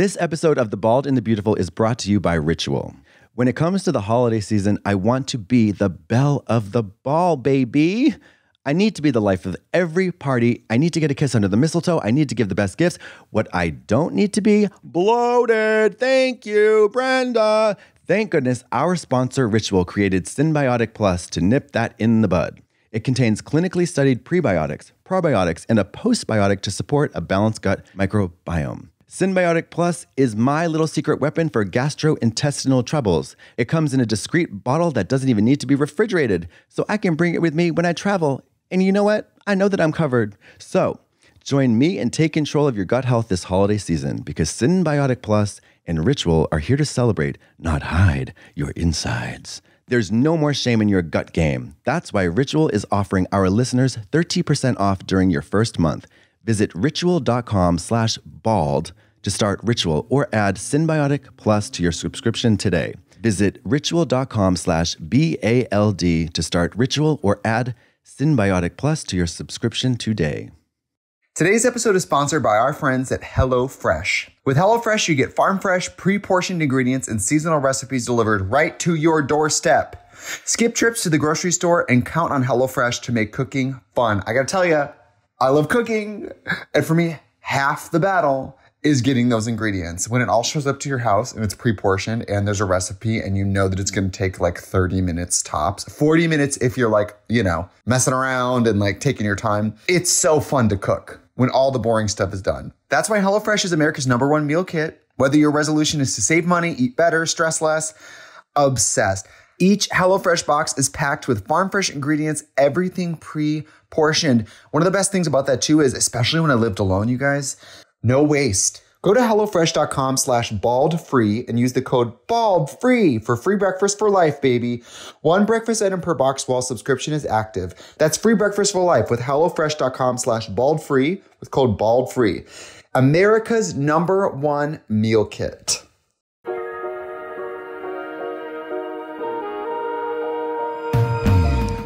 This episode of The Bald and the Beautiful is brought to you by Ritual. When it comes to the holiday season, I want to be the belle of the ball, baby. I need to be the life of every party. I need to get a kiss under the mistletoe. I need to give the best gifts. What I don't need to be, bloated. Thank you, Brenda. Thank goodness our sponsor, Ritual, created Synbiotic Plus to nip that in the bud. It contains clinically studied prebiotics, probiotics, and a postbiotic to support a balanced gut microbiome. Synbiotic Plus is my little secret weapon for gastrointestinal troubles. It comes in a discreet bottle that doesn't even need to be refrigerated, so I can bring it with me when I travel. And you know what? I know that I'm covered. So, join me and take control of your gut health this holiday season because Synbiotic Plus and Ritual are here to celebrate, not hide, your insides. There's no more shame in your gut game. That's why Ritual is offering our listeners 30% off during your first month. Visit ritual.com slash bald to start Ritual or add Synbiotic Plus to your subscription today. Visit ritual.com slash B-A-L-D to start Ritual or add Synbiotic Plus to your subscription today. Today's episode is sponsored by our friends at HelloFresh. With HelloFresh, you get farm fresh, pre portioned ingredients and seasonal recipes delivered right to your doorstep. Skip trips to the grocery store and count on HelloFresh to make cooking fun. I gotta tell you, I love cooking. And for me, half the battle is getting those ingredients. When it all shows up to your house and it's pre portioned and there's a recipe and you know that it's gonna take like 30 minutes tops, 40 minutes if you're like, you know, messing around and like taking your time. It's so fun to cook when all the boring stuff is done. That's why HelloFresh is America's number one meal kit. Whether your resolution is to save money, eat better, stress less, obsessed. Each HelloFresh box is packed with farm fresh ingredients, everything pre portioned. One of the best things about that too is, especially when I lived alone, you guys, no waste. Go to HelloFresh.com slash bald free and use the code bald free for free breakfast for life, baby. One breakfast item per box while subscription is active. That's free breakfast for life with HelloFresh.com slash bald free with code bald free. America's number one meal kit.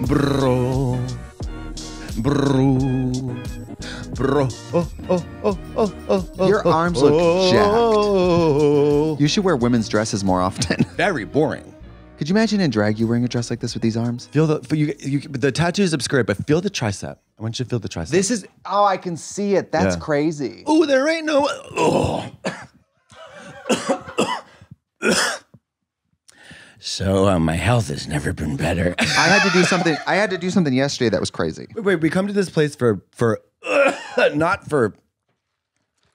Bro. Bro. Bro. Oh, oh, oh, oh, oh, oh. Your arms look oh. You should wear women's dresses more often. Very boring. Could you imagine in drag you wearing a dress like this with these arms? Feel the you, you. The tattoos obscure, but feel the tricep. I want you to feel the tricep. This is, oh, I can see it. That's Yeah. crazy. Oh, there ain't no. Oh. so uh, my health has never been better. I had to do something. I had to do something yesterday that was crazy. wait, wait, we come to this place for for not for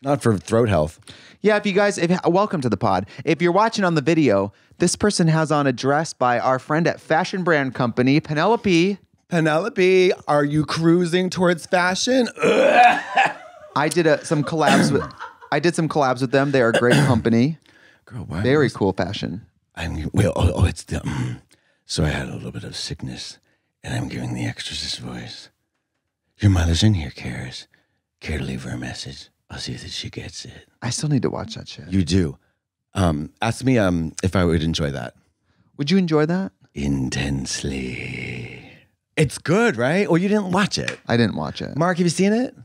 not for throat health. Yeah, if you guys, if, welcome to the pod. If you're watching on the video, this person has on a dress by our friend at Fashion Brand Company, Penelope. Penelope, are you cruising towards fashion? I did a, some collabs with. I did some collabs with them. They are a great company. Girl, why? Very cool fashion. I'm well. Oh, oh it's the. mm. so I had a little bit of sickness, and I'm giving the exorcist voice. Your mother's in here, Karras. Care to leave her a message? I'll see that she gets it. I still need to watch that shit. You do. Um, ask me um if I would enjoy that. Would you enjoy that? Intensely. It's good, right? Or you didn't watch it. I didn't watch it. Mark, have you seen it?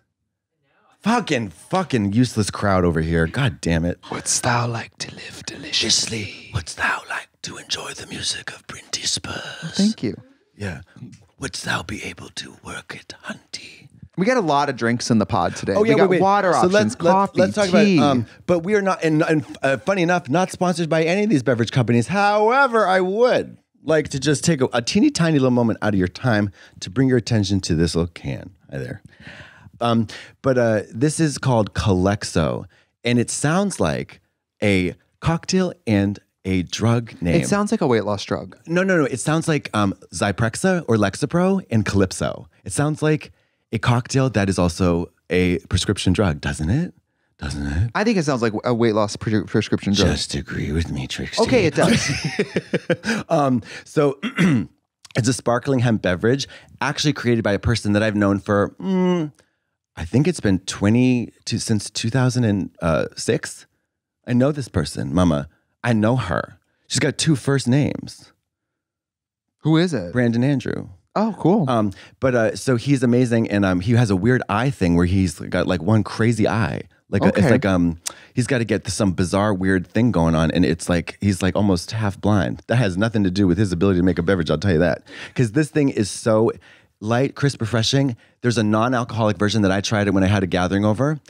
Fucking, fucking useless crowd over here. God damn it. Wouldst thou like to live deliciously? Wouldst thou like to enjoy the music of Brinty Spurs? Thank you. Yeah. Wouldst thou be able to work it, Hunty? We got a lot of drinks in the pod today. Oh yeah, we got wait, wait. water so options, let's, coffee, let's, let's talk tea. about. Um, but we are not, and, and uh, funny enough, not sponsored by any of these beverage companies. However, I would like to just take a, a teeny tiny little moment out of your time to bring your attention to this little can. Hi there. Um, but uh, this is called Calexo, and it sounds like a cocktail and a drug name. it sounds like a weight loss drug. No, no, no. It sounds like um, Zyprexa or Lexapro and Calypso. It sounds like a cocktail that is also a prescription drug, doesn't it? Doesn't it? I think it sounds like a weight loss pre- prescription drug. Just agree with me, Trixie. okay, it does. um, so it's a sparkling hemp beverage, actually created by a person that I've known for, mm, I think it's been 20 to, since 2006. I know this person, Mama. I know her. She's got two first names, Who is it? Brandon Andrew. Oh, cool. Um, but uh, so he's amazing, and um, he has a weird eye thing where he's got like one crazy eye, Like a, it's like um he's got to get some bizarre weird thing going on, and it's like he's like almost half blind. That has nothing to do with his ability to make a beverage. I'll tell you that because this thing is so light, crisp, refreshing. There's a non-alcoholic version that I tried it when I had a gathering over.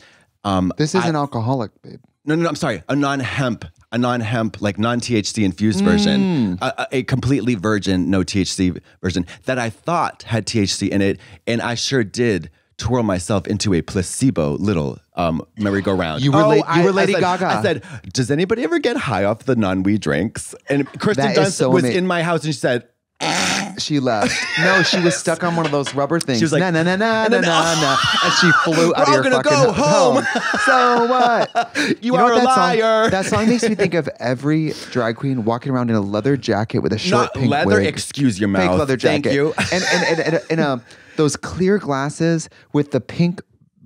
Um, This isn't alcoholic, babe. no, no, no, I'm sorry. A non-hemp, a non-hemp, like non-THC infused version, a, a- completely virgin, no THC version that I thought had THC in it, and I sure did twirl myself into a placebo little um, merry-go-round. You were la- you I- were I Lady said- Gaga. I said, "Does anybody ever get high off the non-weed drinks?" And Kirsten Dunst so was in my house, and she said, She left. No, she was stuck on one of those rubber things. She was like, na na na na na na na, and she flew out of your gonna fucking go home. So what? You know are what a that liar. Song, that song makes me think of every drag queen walking around in a leather jacket with a short "Not pink leather. wig. Excuse your fake mouth. leather Thank you." and and and, and, and uh, those clear glasses with the pink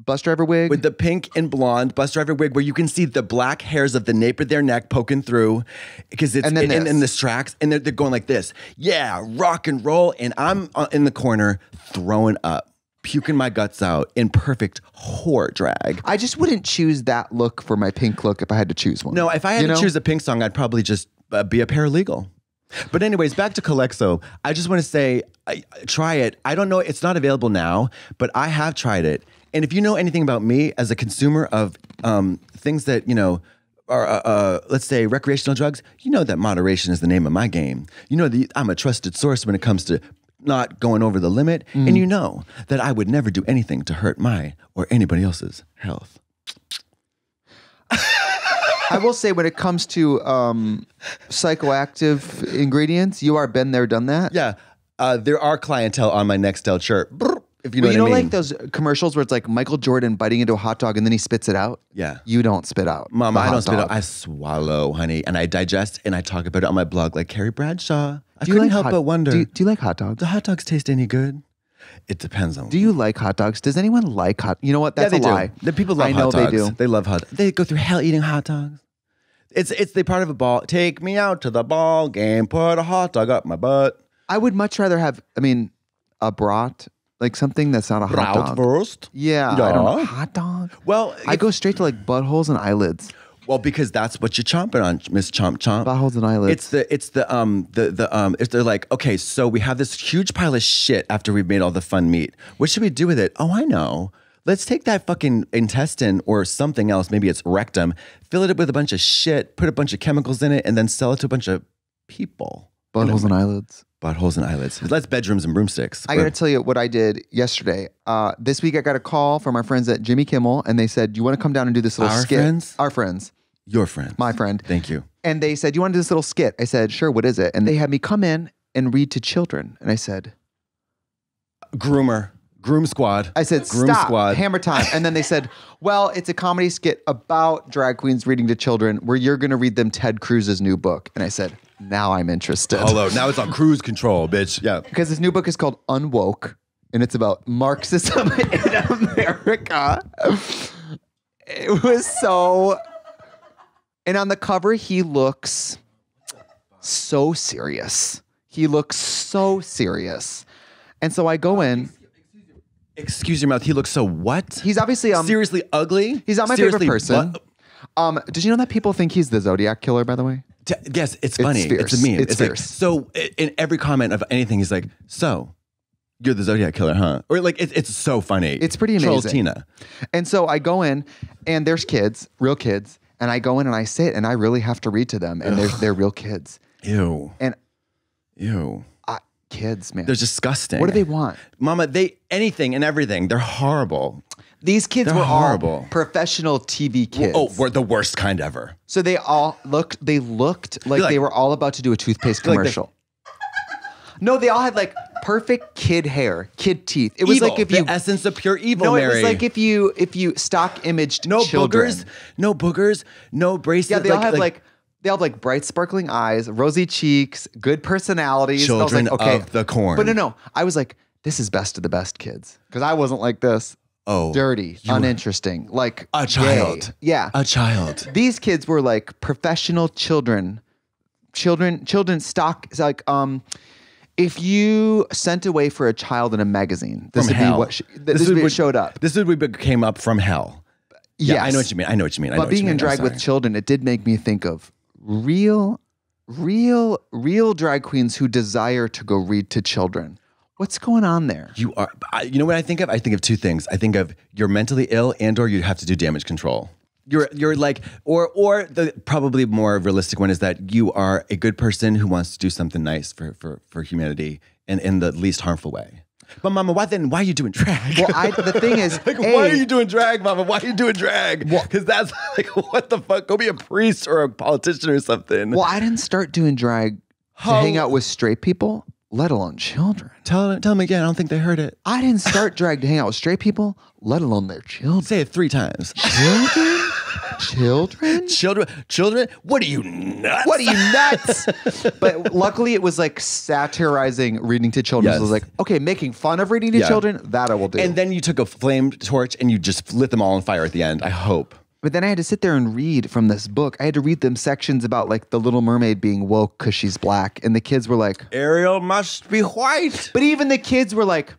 bus driver wig. with the pink and blonde bus driver wig where you can see the black hairs of the nape of their neck poking through because it's And then in, in, in the tracks and they're, they're going like this yeah rock and roll and i'm uh, in the corner throwing up puking my guts out in perfect whore drag I just wouldn't choose that look for my pink look if I had to choose one. no if i had You to know? choose a pink song i'd probably just uh, be a paralegal but anyways back to Calexo. i just want to say I, I- try it i don't know it's not available now but i have tried it and if you know anything about me as a consumer of um, things that you know are uh, uh, let's say recreational drugs you know that moderation is the name of my game. You know that i'm a trusted source when it comes to not going over the limit. And you know that i would never do anything to hurt my or anybody else's health. I will say when it comes to um, psychoactive ingredients, you are been there, done that. yeah. Uh, there are clientele on my Nextel shirt. Brr, if you know Well, you know, i mean like those commercials where it's like Michael Jordan biting into a hot dog and then he spits it out. Yeah. you don't spit out. Mama, I don't spit out. I swallow, honey, and I digest and I talk about it on my blog like Carrie Bradshaw. I Do couldn't like help hot, but wonder. Do you, do you like hot dogs? do hot dogs taste any good? It depends on. Do you like hot dogs? Does anyone like hot? You know what? That's yeah, they a lie. do. The people love I know dogs. they do. They love hot. They go through hell eating hot dogs. It's it's the part of a ball. Take me out to the ball game. Put a hot dog up my butt. I would much rather have. I mean, a brat, like something that's not a hot dog. Bratwurst. Yeah, I don't know. Hot dog. Well, I if- go straight to like buttholes and eyelids. well because that's what you're chomping on, Miss Chomp Chomp. Buttholes and eyelids. It's the it's the um the the um if they're like okay so we have this huge pile of shit after we've made all the fun meat what should we do with it oh I know let's take that fucking intestine or something else maybe it's rectum fill it up with a bunch of shit put a bunch of chemicals in it and then sell it to a bunch of people buttholes and eyelids. buttholes and eyelids that's bedrooms and broomsticks I got to tell you what I did yesterday. Uh, this week I got a call from our friends at Jimmy Kimmel, and they said, "You want to come down and do this little skit? Our skit?" friends? Our friends, your friend my friend. thank you And they said, "You want to do this little skit?" I said, "Sure." What is it? And they had me come in and read to children, and I said, groomer groom squad "I said, groom stop, squad hammer time." And then they said, "Well, it's a comedy skit about drag queens reading to children, where you're going to read them Ted Cruz's new book." And I said, "Now I'm interested." hello now it's on cruise control bitch yeah because his new book is called Unwoke, and it's about Marxism in America. It was so. And on the cover, he looks so serious. He looks so serious. And so I go in. excuse your mouth he looks so what He's obviously um seriously ugly he's not my Seriously, favorite person. Um, did you know that people think he's the Zodiac killer? By the way, T- yes, it's funny. It's, fierce. a meme. It's like, fierce. so in every comment of anything, he's like, "So, you're the Zodiac killer, huh?" Or like, it's it's so funny. It's pretty amazing. Tina. And so I go in, and there's kids, real kids, and I go in and I sit, and I really have to read to them, and they're they're real kids, Ew, and ew. I, kids, man, They're disgusting. what do they want? Mama? They anything and everything. They're horrible. These kids They're were horrible. professional TV kids. Oh, we're the worst kind ever. so they all looked. They looked like, like- they were all about to do a toothpaste like the- commercial. no, they all had like perfect kid hair, kid teeth. It was Evil. like if the you. essence of pure evil. no, Mary. it was like if you if you stock imaged no children. boogers, no boogers, no bracelets. Yeah, they all have like, they all have like bright sparkling eyes, rosy cheeks, good personalities. And I was Children like, okay. of the corn. But no, no, I was like, this is best of the best kids because I wasn't like this. Oh, Dirty, uninteresting, like a gay. child. Yeah, a child. these kids were like professional children children children stock it's like um if you sent away for a child in a magazine this From would hell. be what sh- th- this, would be what showed up This would be came up from hell. Yeah, I know what you mean. I know what you mean. I know but being in drag with children, it did make me think of real, real, real drag queens who desire to go read to children. What's going on there? You are. I, you know what I think of? I think of two things. I think of you're mentally ill, and or you have to do damage control. You're you're like, or or the probably more realistic one is that you are a good person who wants to do something nice for for for humanity and in the least harmful way. But mama, why then? Why are you doing drag? Well, I, the thing is, like, A, why are you doing drag, mama? Why are you doing drag? Because that's like, what the fuck? Go be a priest or a politician or something. well, I didn't start doing drag to How- hang out with straight people, let alone children. Tell them, tell them again. I don't think they heard it. I didn't start drag to hang out with straight people, let alone their children. Say it three times. Children? children? children, children. What are you nuts? What are you nuts? but luckily, it was like satirizing reading to children. So it was like, okay, making fun of reading to Yeah. children, that I will do. And then you took a flame torch and you just lit them all on fire at the end. I hope. But then I had to sit there and read from this book. I had to read them sections about like the Little Mermaid being woke because she's black, and the kids were like, Ariel must be white. but even the kids were like,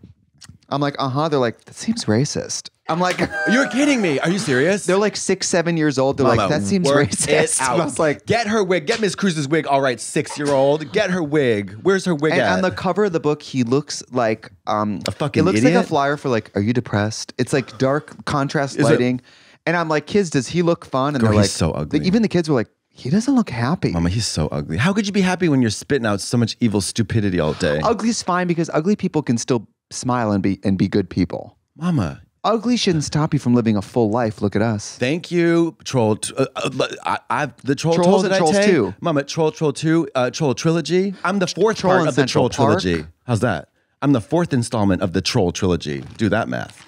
I'm like, uh huh. They're like, that seems racist. I'm like, You're kidding me. Are you serious? they're like six, seven years old. They're Mama, like, that seems racist. It. I was like, get her wig. Get Miss Cruz's wig. All right, six year old. Get her wig. Where's her wig And at? on the cover of the book, he looks like um A fucking It looks like a flyer for like, are you depressed? It's like dark contrast Is it- lighting, and I'm like, kids, does he look fun? And Girl, they're he's like, so ugly. Even the kids were like, he doesn't look happy. Mama, he's so ugly. How could you be happy when you're spitting out so much evil stupidity all day? Ugly's fine because ugly people can still smile and be and be good people. Mama, Ugly shouldn't stop you from living a full life. Look at us. Thank you, Troll. T- uh, uh, I, I've the Troll Trolls and that I Trolls take. 2. Mama, Troll Troll Two, uh, Troll Trilogy. I'm the fourth Troll part of the Central Troll Park. Trilogy. How's that? I'm the fourth installment of the Troll Trilogy. Do that math.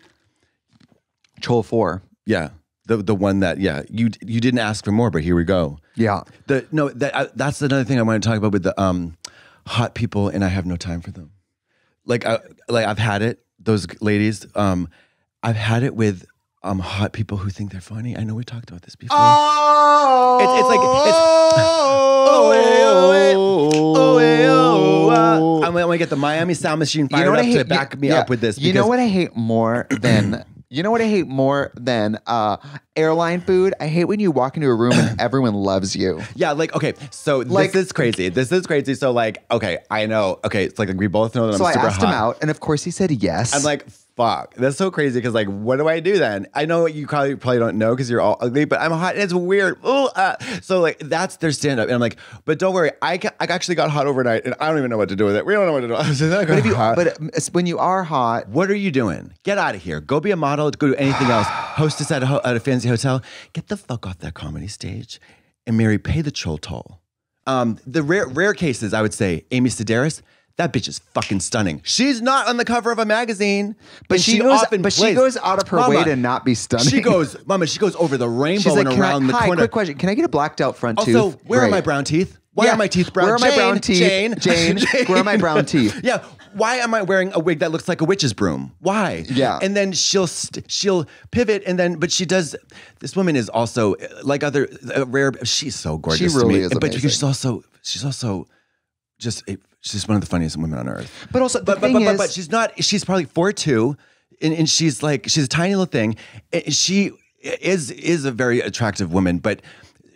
Troll four. Yeah, the the one that yeah you you didn't ask for more, but here we go. Yeah. The no that uh, that's another thing I want to talk about with the um hot people, and I have no time for them. Like I like I've had it. Those ladies. Um, I've had it with um hot people who think they're funny. I know we talked about this before. Oh, It's- it's like- it's- Oh. I'm, gonna get the Miami sound machine fired up to back me yeah. up with this. You know what I hate more than you know what I hate more than uh, airline food. I hate when you walk into a room and everyone loves you. Yeah, like okay, so Like- this is crazy. This is crazy. So like, okay, I know. Okay, it's like, we both know that So I'm I super asked hot. him out, and of course he said yes. I'm like, fuck, that's so crazy. Because like, what do I do then? I know you probably probably don't know because you're all ugly, but I'm hot and it's weird. Ooh, uh. So like, that's their stand up, and I'm like, but don't worry, I ca- I actually got hot overnight, and I don't even know what to do with it. We don't know what to do. I but if you, hot. but when you are hot, What are you doing? Get out of here. Go be a model. Go do anything else. Hostess at a, ho- at a fancy hotel. Get the fuck off that comedy stage. And Mary, pay the troll toll. Um, the rare rare cases, I would say, Amy Sedaris. That bitch is fucking stunning. She's not on the cover of a magazine, but and she, goes, often but she goes out of her way to not be stunning. She goes, Mama. She goes over the rainbow like, and "Can I- around the hi, corner. quick question. Can I get a blacked out front tooth? Also, where are my brown teeth? Why Yeah. are my teeth brown? Where are my Jane, brown teeth? Jane, Jane, where are my brown teeth? Yeah. Why am I wearing a wig that looks like a witch's broom? Why? Yeah. And then she'll st- she'll pivot, and then but she does. This woman is also like other uh, rare. She's so gorgeous. to really me. is But amazing. she's also she's also just a, she's one of the funniest women on earth. But also, the but but, thing but, but is- but she's not. She's probably four two, and, and she's like she's a tiny little thing. And She is is a very attractive woman, but.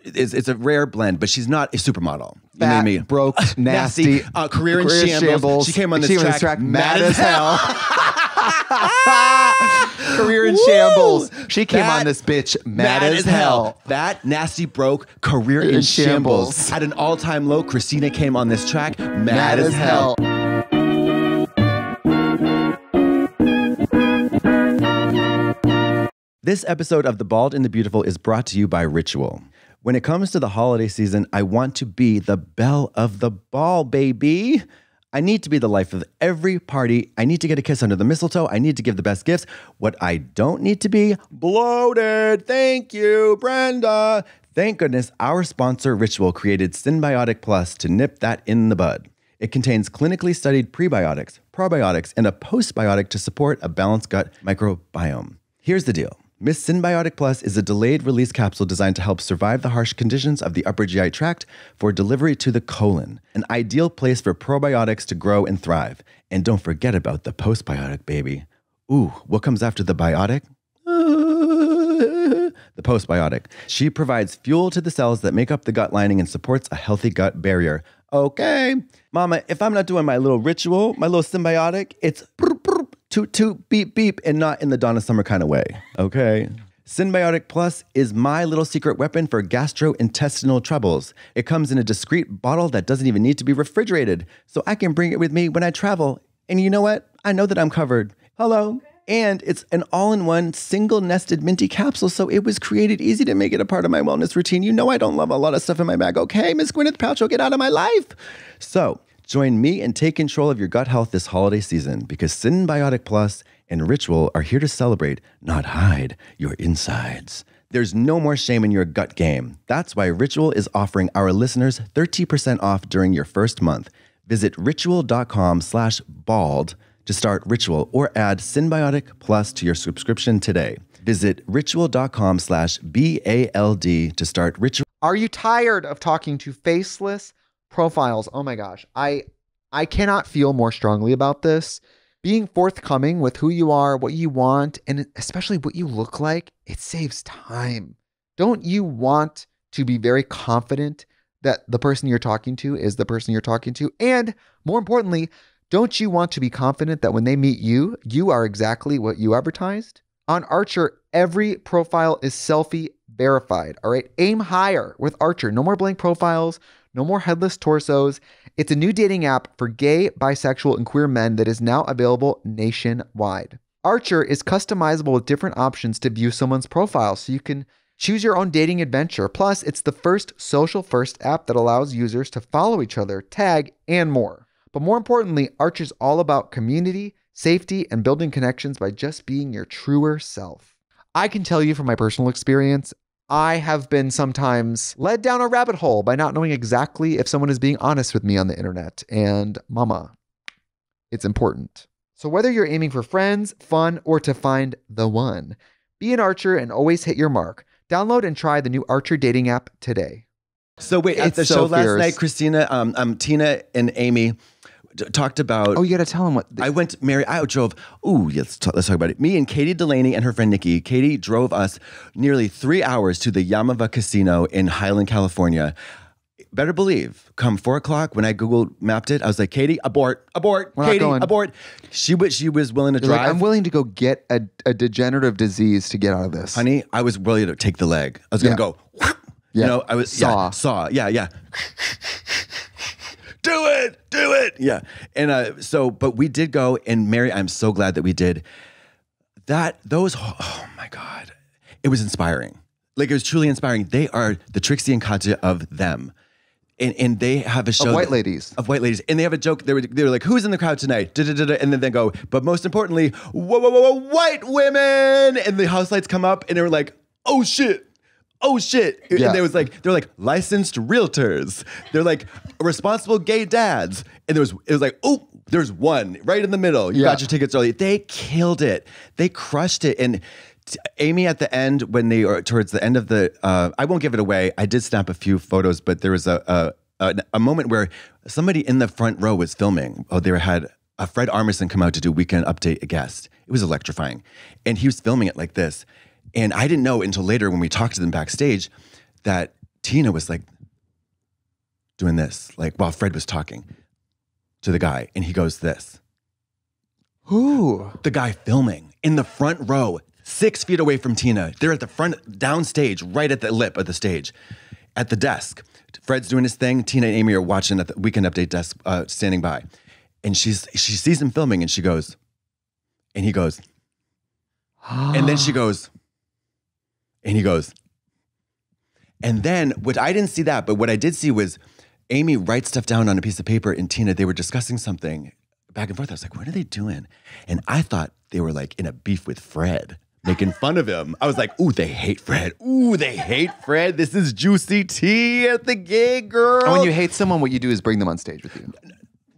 It's, it's a rare blend, but she's not a supermodel. You know Fat, mean? broke, nasty, uh, career, in, shambles. She came on this track, mad as hell. career in shambles. She came That- on this bitch mad, as hell. That nasty broke career in, shambles. shambles. At an all time low, Christina came on this track mad, as, hell. This episode of The Bald and the Beautiful is brought to you by Ritual. When it comes to the holiday season, I want to be the belle of the ball, baby. I need to be the life of every party. I need to get a kiss under the mistletoe. I need to give the best gifts. What I don't need to be bloated. Thank you, Brenda. Thank goodness our sponsor, Ritual, created Synbiotic Plus to nip that in the bud. It contains clinically studied prebiotics, probiotics, and a postbiotic to support a balanced gut microbiome. Here's the deal. Miss Synbiotic Plus is a delayed release capsule designed to help survive the harsh conditions of the upper GI tract for delivery to the colon, an ideal place for probiotics to grow and thrive. And don't forget about the postbiotic, baby. Ooh, what comes after the biotic? the postbiotic. She provides fuel to the cells that make up the gut lining and supports a healthy gut barrier. Okay, mama, if I'm not doing my little ritual, my little symbiotic, it's toot toot beep beep and not in the Donna Summer kind of way. Okay. Synbiotic Plus is my little secret weapon for gastrointestinal troubles. It comes in a discreet bottle that doesn't even need to be refrigerated, so I can bring it with me when I travel. And you know what? I know that I'm covered. Hello. And it's an all in one single nested minty capsule, so it was created easy to make it a part of my wellness routine. You know, I don't love a lot of stuff in my bag. Okay, Miss Gwyneth Paltrow, get out of my life. So, join me and take control of your gut health this holiday season because Synbiotic Plus and Ritual are here to celebrate, not hide, your insides. There's no more shame in your gut game. That's why Ritual is offering our listeners 30% off during your first month. Visit ritual.com slash bald to start Ritual or add Synbiotic Plus to your subscription today. Visit ritual.com slash B-A-L-D to start Ritual. Are you tired of talking to faceless profiles? Oh my gosh. I I cannot feel more strongly about this. Being forthcoming with who you are, what you want, and especially what you look like, it saves time. Don't you want to be very confident that the person you're talking to is the person you're talking to? And more importantly, don't you want to be confident that when they meet you, you are exactly what you advertised? On Archer, every profile is selfie verified. All right. Aim higher with Archer. No more blank profiles, no more headless torsos. It's a new dating app for gay, bisexual, and queer men that is now available nationwide. Archer is customizable with different options to view someone's profile so you can choose your own dating adventure. Plus, it's the first social first app that allows users to follow each other, tag, and more. But more importantly, Archer's all about community, safety, and building connections by just being your truer self. I can tell you from my personal experience, I have been sometimes led down a rabbit hole by not knowing exactly if someone is being honest with me on the internet. And mama, it's important. So whether you're aiming for friends, fun, or to find the one, be an archer and always hit your mark. Download and try the new Archer dating app today. So wait, at It's the so show last night, Christina, um, um, Tina and Amy talked about Oh, you got to tell him what. I went, Mary, I drove, ooh, yeah, let's talk, let's talk about it. Me and Katie Delaney and her friend Nikki, Katie drove us nearly three hours to the Yaamava Casino in Highland, California. Better believe, come four o'clock when I Google mapped it, I was like, Katie, abort, abort, We're Katie, abort. She was, she was willing to You're like, drive. I'm willing to go get a, a degenerative disease to get out of this. Honey, I was willing to take the leg. I was gonna Yeah. go. You know, I was Saw. yeah, saw, yeah, yeah. Do it, do it, yeah. And uh, so, but we did go, and Mary, I'm so glad that we did. That those, oh my god, it was inspiring. Like it was truly inspiring. They are the Trixie and Katya of them. And, and they have a show of white that- ladies. of white ladies, and they have a joke. They were they were like, "Who's in the crowd tonight?" Da-da-da-da. And then they go, "But most importantly, whoa, whoa, whoa, whoa, white women!" And the house lights come up, and they were like, "Oh shit." Oh shit! Yeah. And they was like they're like licensed realtors. They're like responsible gay dads. And there was it was like oh there's one right in the middle. You Yeah. got your tickets early. They killed it. They crushed it. And Amy at the end when they are towards the end of the uh, I won't give it away. I did snap a few photos, but there was a a, a, a moment where somebody in the front row was filming. Oh, they had a Fred Armisen come out to do weekend update a guest. It was electrifying, and he was filming it like this. And I didn't know until later when we talked to them backstage that Tina was like doing this, like while Fred was talking to the guy, and he goes this Who? the guy filming in the front row, six feet away from Tina. They're at the front, downstage, right at the lip of the stage, at the desk. Fred's doing his thing. Tina and Amy are watching at the weekend update desk, uh, standing by, and she's she sees him filming, and she goes, and he goes, and then she goes, and he goes, and then what I didn't see that, but what I did see was Amy writes stuff down on a piece of paper, and Tina they were discussing something back and forth. I was like, what are they doing? And I thought they were like in a beef with Fred. Making fun of him. I was like, ooh, they hate Fred. Ooh, they hate Fred. This is juicy tea at the gig, girl. And when you hate someone, what you do is bring them on stage with you.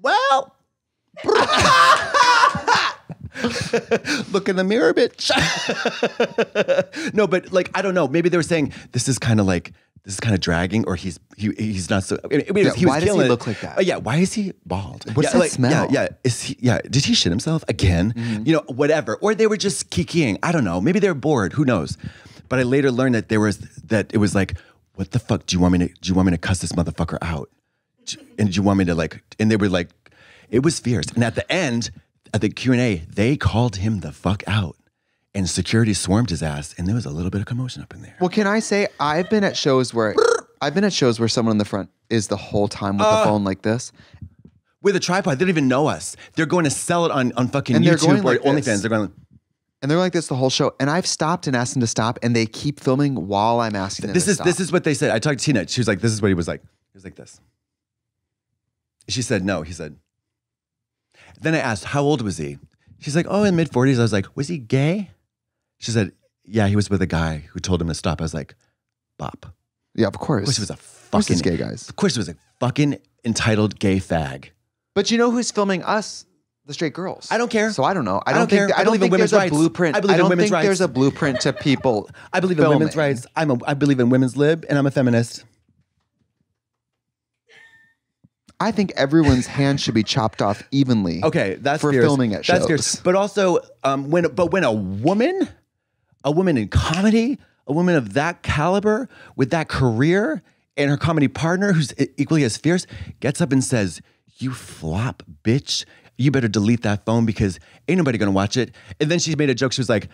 Well, look in the mirror, bitch. no, but like I don't know. Maybe they were saying this is kind of like this is kind of dragging, or he's he, he's not so. I mean, Yeah, he was why does he killing it. look like that? Uh, yeah, why is he bald? What's yeah, that like, smell? Mm-hmm. Yeah, yeah. Is he? Yeah, did he shit himself again? You know, whatever. Or they were just kikiing. I don't know. Maybe they were bored. Who knows? But I later learned that there was that it was like, what the fuck do you want me to? Do you want me to cuss this motherfucker out? Do- And do you want me to like? And they were like, it was fierce. And at the end, at the Q and A, they called him the fuck out, and security swarmed his ass, and there was a little bit of commotion up in there. Well, can I say I've been at shows where I've been at shows where someone in the front is the whole time with Uh. the phone like this. With a tripod, they don't even know us. They're going to sell it on on fucking And they're YouTube going or like OnlyFans. They're going. And they're like this the whole show. And I've stopped and asked them to stop, and they keep filming while I'm asking them This to is stop. this is what they said. I talked to Tina. She was like, "This is what he was like." He was like this. She said, "No." He said. Then I asked, "How old was he?" She's like, "Oh, in mid 40s." I was like, "Was he gay?" She said, "Yeah, he was with a guy who told him to stop." I was like, "Bop." yeah, of course. Of course, he was a fucking gay guys. Of course, he was a fucking entitled gay fag. But you know who's filming us? The straight girls. I don't care. So I don't know. I I don't, don't think care. I I don't believe in think women's there's a rights. blueprint. I believe in don't women's think rights. there's a blueprint to people. I believe in women's rights. I'm a, I believe in women's lib, and I'm a feminist. I think everyone's hand should be chopped off evenly. Okay, that's for fierce. filming at That's shows. fierce. But also, um, when but when a woman, a woman in comedy, a woman of that caliber with that career, and her comedy partner, who's equally as fierce, gets up and says, "You flop, bitch! You better delete that phone because ain't nobody gonna watch it." And then she made a joke. She was like.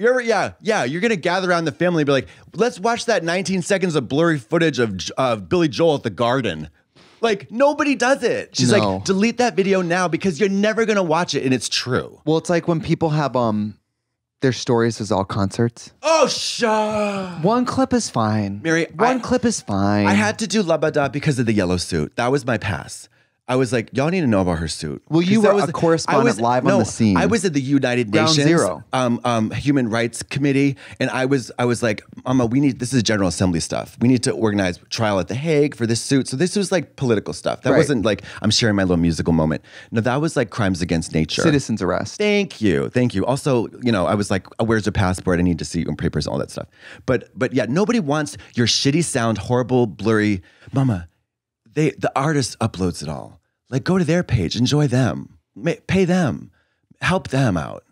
You're yeah yeah. You're gonna gather around the family and be like, let's watch that 19 seconds of blurry footage of of Billy Joel at the Garden. Like nobody does it. She's No. like, delete that video now because you're never gonna watch it, and it's true. Well, it's like when people have um their stories as all concerts. Oh, shut. One clip is fine. Mary, one I- clip is fine. I had to do Labada because of the yellow suit. That was my pass. I was like, y'all need to know about her suit. Well, you were a correspondent I was- live on the scene. I was at the United Ground Nations zero. Um, um, Human Rights Committee, and I was I was like, Mama, we need this is General Assembly stuff. We need to organize trial at the Hague for this suit. So this was like political stuff. That Right. wasn't like I'm sharing my little musical moment. No, that was like crimes against nature. citizens arrest. Thank you, thank you. Also, you know, I was like, oh, "Where's your passport? I need to see your papers, and all that stuff." But, but yeah, nobody wants your shitty sound, horrible, blurry, Mama. They, the artist uploads it all. Like, go to their page, enjoy them, Ma- pay them, help them out.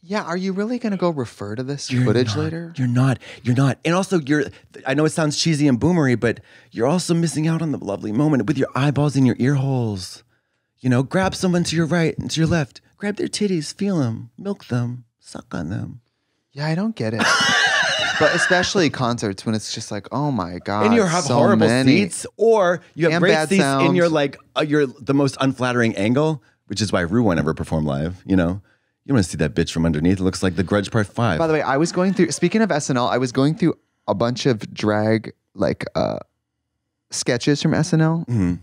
Yeah, are you really going to go refer to this You're footage not- later? You're not. You're not. And also, you're. I know it sounds cheesy and boomery, but you're also missing out on the lovely moment with your eyeballs in your ear holes. You know, grab someone to your right and to your left. Grab their titties, feel them, milk them, suck on them. Yeah, I don't get it. but especially concerts when it's just like, oh my god, and you have so horrible many. seats, or you have And great seats in your sound. like uh, your the most unflattering angle, which is why Rue won't ever perform live. You know, you want to see that bitch from underneath. It looks like the Grudge Part Five. By the way, I was going through. Speaking of SNL, I was going through a bunch of drag like uh sketches from SNL, Mm-hmm.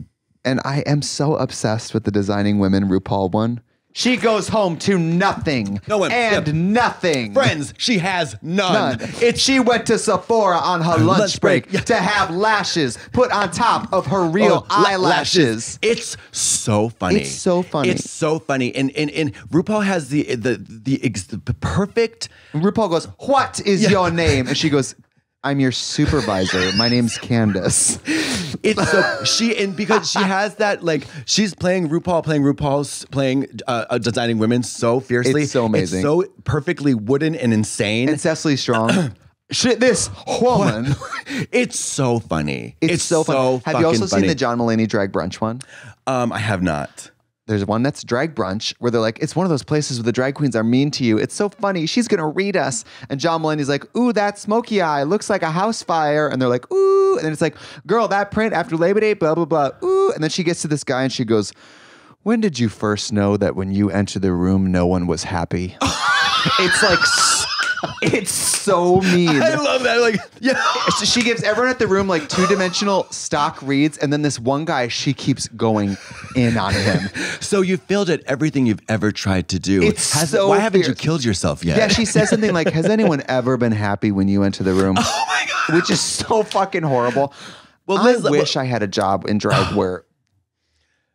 and I am so obsessed with the designing women RuPaul one. She goes home to nothing, No one- and yeah. nothing. Friends, she has none. None. It, she went to Sephora on her lunch, lunch break, break, yeah. to have lashes put on top of her oh, real Oh, la- eyelashes. It's so funny. It's so funny. It's so funny. And and and RuPaul has the the the, ex- the perfect. And RuPaul goes, "What is your name?" And she goes, "I'm your supervisor. My name's Candace." It's so she and because she has that like she's playing RuPaul, playing RuPaul's playing uh, uh, designing women so fiercely. It's so amazing. It's so perfectly wooden and insane. And Cecily Strong, shit, this woman. it's so funny. It's, so funny Have you also funny. seen the John Mulaney drag brunch one? Um, I have not. There's one that's drag brunch where they're like, it's one of those places where the drag queens are mean to you. It's so funny. She's gonna read us. And John Mulaney's like, ooh, that smoky eye looks like a house fire. And they're like, ooh. And then it's like, girl, that print after Labor Day, blah, blah, blah. Ooh. And then she gets to this guy and she goes, When did you first know that when you entered the room, no one was happy? it's like, it's so mean. I love that. Like, yeah. She gives everyone at the room like two dimensional stock reads, and then this one guy, she keeps going in on him. So you failed at everything you've ever tried to do. It's so why haven't you killed yourself yet? Yeah, she says something like, Has anyone ever been happy when you enter the room? Oh my God. Which is so fucking horrible. Well, Well, Liz- I wish I had a job in drag where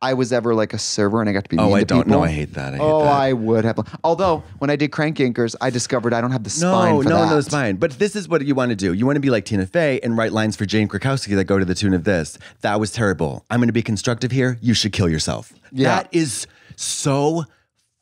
I was ever like a server and I got to be Oh, mean I to don't people. know. I hate that. I hate oh, that. I would have. Although when I did Crank Yankers, I discovered I don't have the spine No, for no, that. no, it's fine. But this is what you want to do. You want to be like Tina Fey and write lines for Jane Krakowski that go to the tune of this. That was terrible. I'm going to be constructive here. You should kill yourself. Yeah. That is so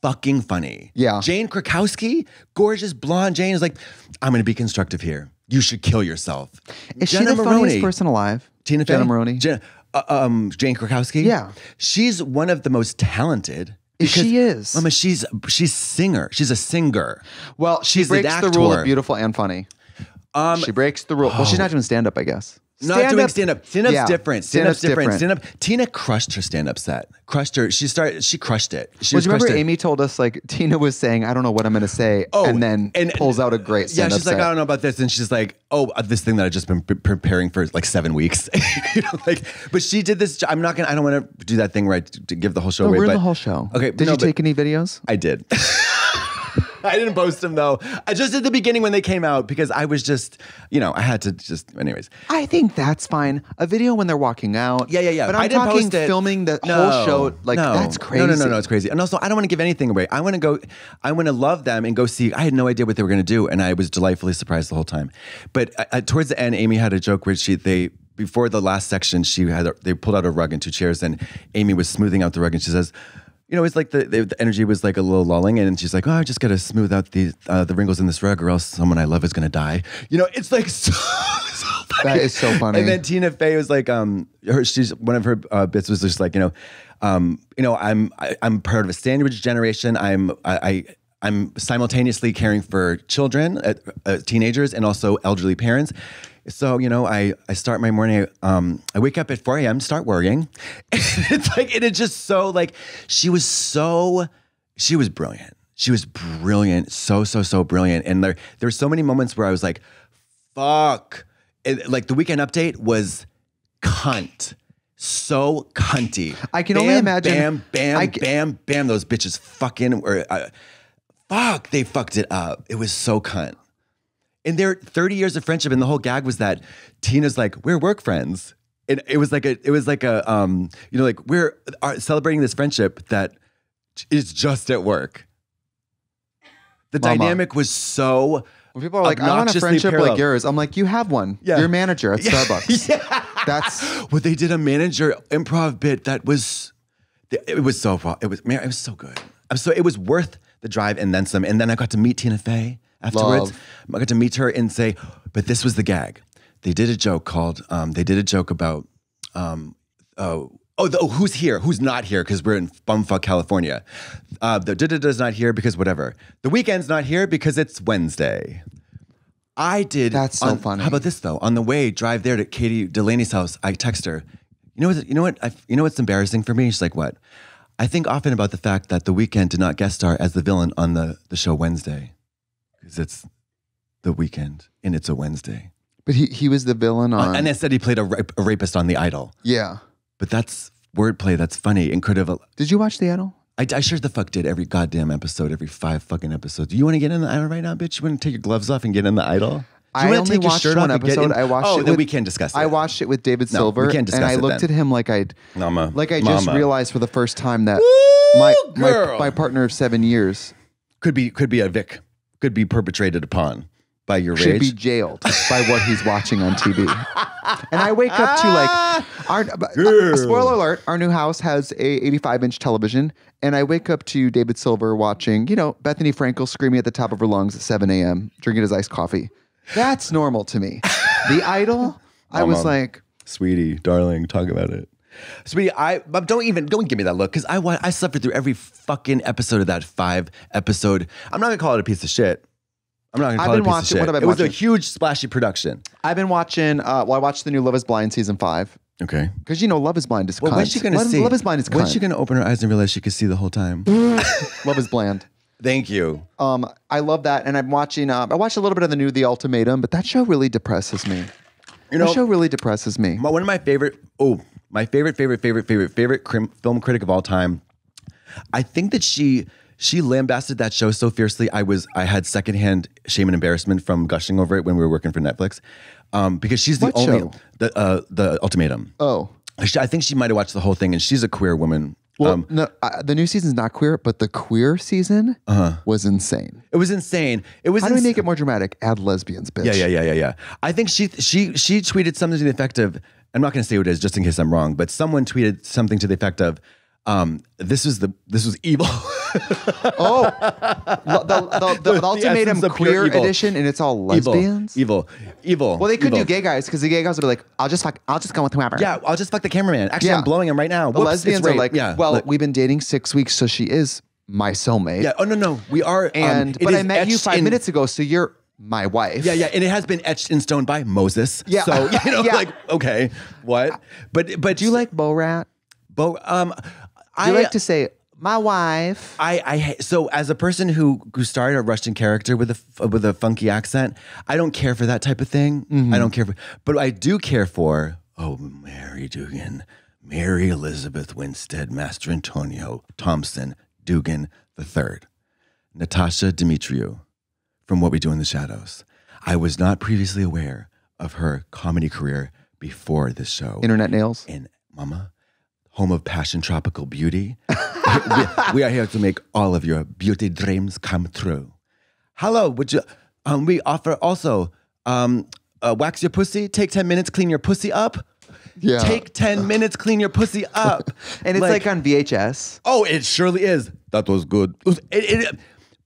fucking funny. Yeah. Jane Krakowski, gorgeous blonde Jane, is like, I'm going to be constructive here. You should kill yourself. Is Jenna she the Maroney, funniest person alive? Tina Jenna Fey? Maroney. Jenna, um, Jane Krakowski. Yeah. she's one of the most talented. Is she because- is? Mama, she's she's singer. She's a singer. Well, she She's breaks the rule of beautiful and funny. Um, she breaks the rule. Well, she's not doing stand up, I guess. Not doing stand up. Stand up's yeah, different. Stand up's stand-up's different. Stand up. Tina crushed her stand up set. Crushed her. She started. She crushed it. She Well, was remember crushed it. Amy told us like Tina was saying, I don't know what I'm going to say, Oh, and then and- pulls out a great Yeah, stand up she's like. I don't know about this, and she's like, oh, uh, this thing that I've just been pre- preparing for like seven weeks. you know, like, but she did this. I'm not gonna. I don't want to do that thing where I t- give the whole show Oh, away. we're in but the whole show. Okay, Did no, you take any videos? I did. I didn't post them though. I just at the beginning when they came out because I was just, you know, I had to just. Anyways, I think that's fine. A video when they're walking out. Yeah, yeah, yeah. But I'm I didn't talking post it. filming the No, whole show. Like no. that's crazy. No, no, no, no, it's crazy. And also, I don't want to give anything away. I want to go. I want to love them and go see. I had no idea what they were going to do, and I was delightfully surprised the whole time. But uh, uh, towards the end, Amy had a joke where she they before the last section, she had they pulled out a rug and two chairs, and Amy was smoothing out the rug, and she says. You know, it's like the, the, energy was like a little lulling, and she's like, "Oh, I just got to smooth out the uh, the wrinkles in this rug, or else someone I love is to die." You know, it's like so, so funny. That is so funny. And then Tina Fey was like, um, her she's one of her uh, bits was just like, you know, um, you know, I'm I, I'm part of a sandwich generation. I'm I. I I'm simultaneously caring for children, uh, uh, teenagers, and also elderly parents. So you know, I I start my morning. Um, I wake up at 4 a.m. Start worrying. it's like it is just so like she was so she was brilliant. She was brilliant, so so so brilliant. And there there were so many moments where I was like, "Fuck!" It- like the weekend update was cunt. So cunty. I can only imagine- Bam, bam, I bam, bam. Those bitches fucking were. Uh, fuck, they fucked it up. It was so cunt. And they're 30 years of friendship, and the whole gag was that Tina's like, we're work friends. And it was like a, it was like a, um, you know, like we're are celebrating this friendship that is just at work. The Mama. dynamic was so. When people are like, I want a friendship parallel. like yours. I'm like, you have one. Yeah. You're a manager at Starbucks. yeah. That's Well, they did a manager improv bit that was, it was so, it was, man, it was so good. I'm so, it was worth the drive and then some. And then I got to meet Tina Fey afterwards. Love. I got to meet her and say, but this was the gag. They did a joke called, um, they did a joke about, um, oh, oh, the, oh, who's here? Who's not here? Because we're in bumfuck California. Uh, the da da da's not here because whatever. The weekend's not here because it's Wednesday. I did. That's so on- funny. How about this though? On the way, drive there to Katie Delaney's house. I text her. You know what? You know what? I, you know what's embarrassing for me? She's like, "What?" I think often about the fact that the Weeknd did not guest star as the villain on the the show Wednesday, because it's the weekend and it's a Wednesday. but he he was the villain on. Uh, and instead, he played a, rap- a rapist on The Idol. yeah. But that's wordplay. That's funny and could have. Did you watch The Idol? I, I sure the fuck did every goddamn episode, every five fucking episodes. You want to get in the idol right now, bitch? You want to take your gloves off and get in the idol? Do I you wanna only take your watched shirt one off and get episode. in- I watched Oh, it then with- we can't discuss it. I watched it with David No, we Silver, and I looked then. at him like I'd, Mama. like I just Mama. realized for the first time that Woo, my, my my partner of seven years could be could be a Vic, could be perpetrated upon by your should rage. be jailed by what he's watching on TV. and I wake up to like, our, uh, spoiler alert, our new house has a 85 inch television, and I wake up to David Silver watching, you know, Bethenny Frankel screaming at the top of her lungs at 7 a.m., drinking his iced coffee. That's normal to me. The Idol, I was like, Sweetie, darling, talk about it. Sweetie, I but don't even don't give me that look because I I suffered through every fucking episode of that five episode. I'm not gonna call it a piece of shit. I'm not gonna I've call it a been piece watching- of what shit. have I it was a huge splashy production. I've been watching, uh, well, I watched the new Love is Blind season five. Okay. Because, you know, Love is Blind is Well, cunt. when's she gonna Love, see? Love is Blind is When's she gonna open her eyes and realize she could see the whole time? Love is Bland. Thank you. Um, I love that, and I'm watching. Uh, I watched a little bit of the new The Ultimatum, but that show really depresses me. You that know, show really depresses me. My, one of my favorite, oh, my favorite, favorite, favorite, favorite, favorite crim, film critic of all time. I think that she she lambasted that show so fiercely. I was I had secondhand shame and embarrassment from gushing over it when we were working for Netflix, um, because she's the What only show? the uh, the ultimatum. Oh, She- I think she might have watched the whole thing, and she's a queer woman. well, um, no, the new season's not queer, but the queer season was insane. it was insane. It was How do we ins- make it more dramatic? Add lesbians, bitch. Yeah, yeah, yeah, yeah, yeah. I think she she she tweeted something to the effect of I'm not going to say what it is just in case I'm wrong, but someone tweeted something to the effect of um, this was the this was evil. oh, the, the, the, the ultimatum queer evil. edition, and it's all Evil, lesbians. evil, evil. Well, they could evil. do gay guys because the gay guys would be like, "I'll just fuck, I'll just go with whoever." Yeah, I'll just fuck the cameraman. Actually, Yeah. I'm blowing him right now. The Whoops, lesbians are like, yeah, "Well, look. we've been dating six weeks, so she is my soulmate." yeah. Oh no, no, we are. um, and it but I met you five in- minutes ago, so you're my wife. Yeah, yeah, and it has been etched in stone by Moses. Yeah. So you know, Yeah. like, okay, what? But but Do you like Borat? Bo? Um, I like to say my wife. I, I ha- so as a person who who started a Russian character with a with a funky accent, I don't care for that type of thing. Mm-hmm. I don't care for, but I do care for oh Mary Dugan, Mary Elizabeth Winstead, Master Antonio Thompson Dugan the Third, Natasia Demetriou from What We Do in the Shadows. I was not previously aware of her comedy career before this show Internet nails. in Mama, home of passion, tropical beauty. we, we are here to make all of your beauty dreams come true. Hello, would you? Um, we offer also um, uh, wax your pussy. Take ten minutes, clean your pussy up. Yeah. Take ten minutes, clean your pussy up. And it's like, on VHS. oh, it surely is. That was good. It, it-